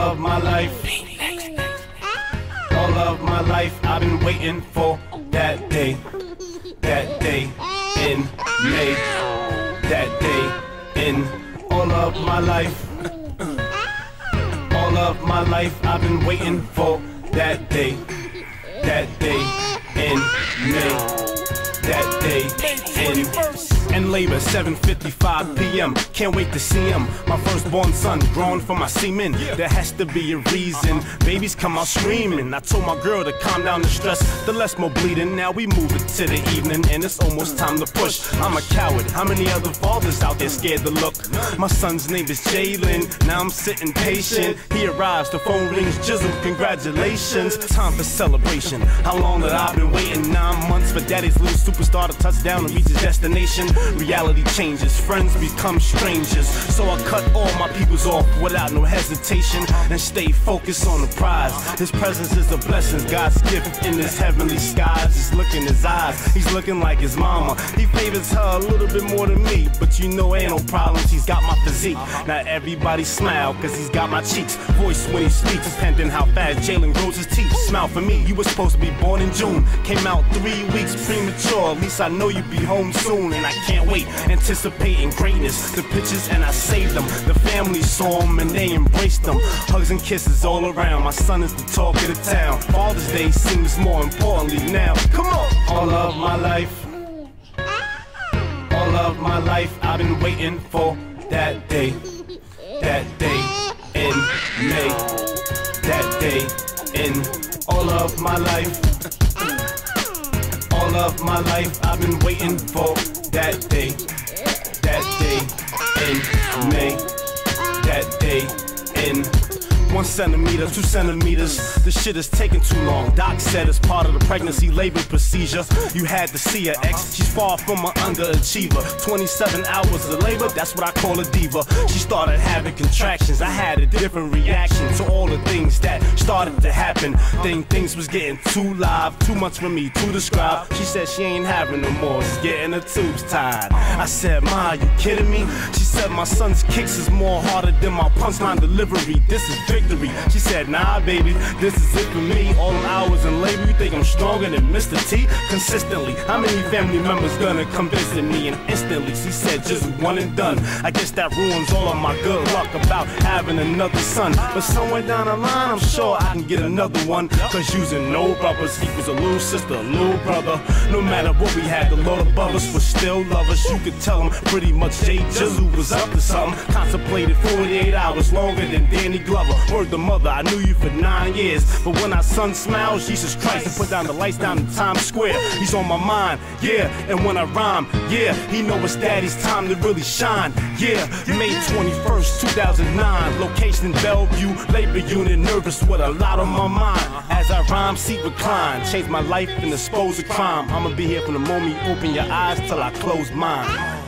of my life. All of my life I've been waiting for that day. That day in May. That day in all of my life. All of my life I've been waiting for that day. That day in May. That day in and labor 7:55 p.m. Can't wait to see him. My firstborn son, grown from my semen. There has to be a reason. Babies come out screaming. I told my girl to calm down the stress. The less more bleeding. Now we move it to the evening, and it's almost time to push. I'm a coward. How many other fathers out there scared to look? My son's name is Jalen. Now I'm sitting patient. He arrives. The phone rings. Jizzle, congratulations. Time for celebration. How long have I've been waiting? Nine months for daddy's little superstar to touch down and reach his destination. Reality changes, friends become strangers. So I cut all my peoples off without no hesitation and stay focused on the prize. His presence is a blessing, God's gift in his heavenly skies. Just look in his eyes, he's looking like his mama. He favors her a little bit more than me, but you know ain't no problem, He's got my physique. Now everybody smile, cause he's got my cheeks. Voice when he speaks, depending how fast Jalen grows his teeth. Smile for me, you were supposed to be born in June. Came out three weeks premature. At least I know you'll be home soon, and I can't wait. Anticipating greatness. The pictures and I saved them. The family saw them and they embraced them. Hugs and kisses all around. My son is the talk of the town. Father's Day seems more importantly now. Come on. All of my life. All of my life I've been waiting for that day. That day in May. That day in all of my life. All of my life I've been waiting for one centimeter, two centimeters. The shit is taking too long. Doc said it's part of the pregnancy labor procedure. You had to see her ex. She's far from an underachiever. 27 hours of labor, that's what I call a diva. She started having contractions. I had a different reaction to all the things that started to happen. Then things was getting too live, too much for me to describe. She said she ain't having no more. She's getting her tubes tied. I said, Ma, you kidding me? She said my son's kicks is more harder than my punchline delivery. This is victory. She said, Nah, baby, this is it for me. All them hours in labor, you think I'm stronger than Mr. T? Consistently, how many family members gonna come visit me? And instantly, she said, just one and done. I guess that ruins all of my good luck about having another son. But somewhere down the line, I'm sure I can get another one. Cause using no brothers equals a little sister, a little brother. No matter what we had, the Lord above us was still love us. You could tell him pretty much Jay Jizzle was up to something. Contemplated 48 hours longer than Danny Glover. Word the mother, I knew you for nine years. But when our son smiles, Jesus Christ, and put down the lights down in Times Square. He's on my mind, yeah. And when I rhyme, yeah, he know it's daddy's time to really shine. Yeah, May 21st, 2009. Location in Bellevue, labor unit, nervous with a lot on my mind. As I rhyme, seat recline. Change my life and dispose of crime. I'ma be here from the moment you open your eyes till I close mine.